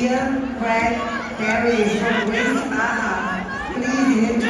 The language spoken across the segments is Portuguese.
dear friend, there is a great honor. Please. Uh,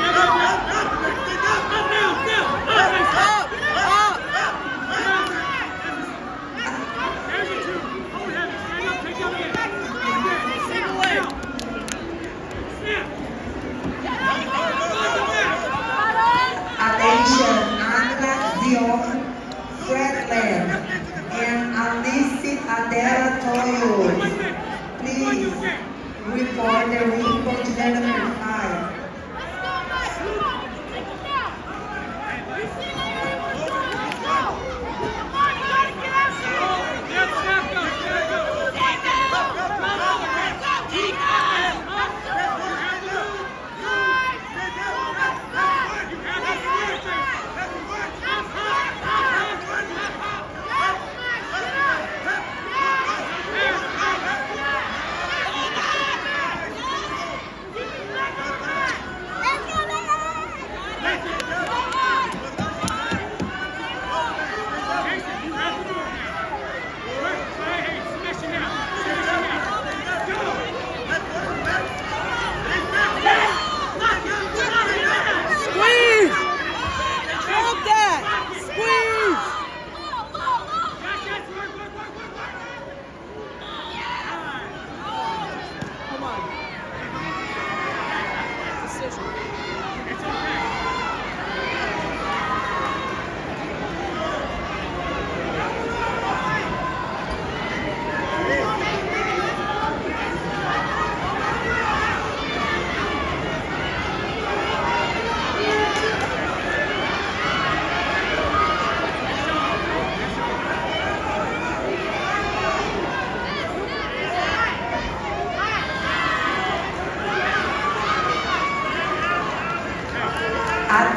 Please, we partner, we together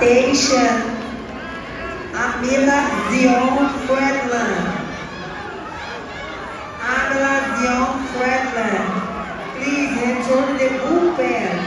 Attention, Amila Dion Fredland. Amila Dion Fredland. Please return the bullpen.